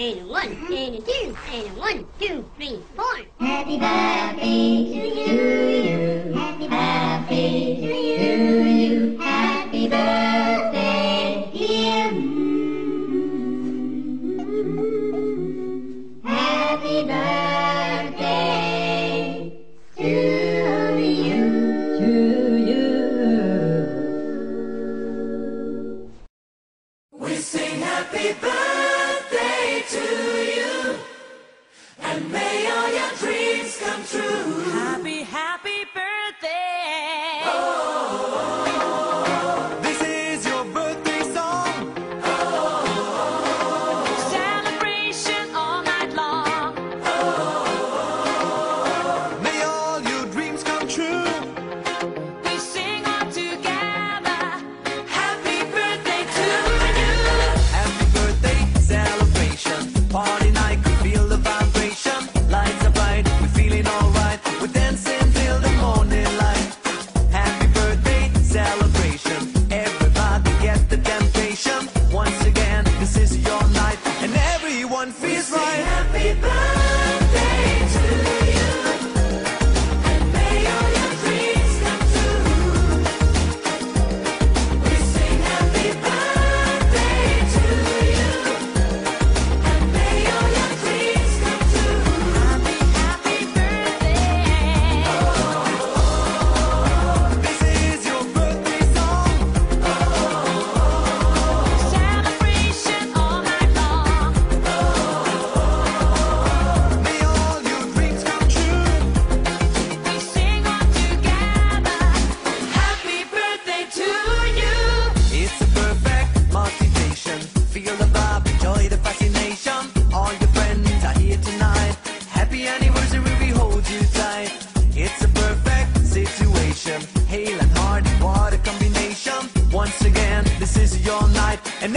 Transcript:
and a one, mm-hmm. and a two, and a one, two, three, four. Happy birthday to you. Happy birthday to you. Happy birthday, dear. Happy birthday to you. To you. We sing happy birthday birthday to you. And may all your dreams come true. Happy, happy. once again, this is your night. And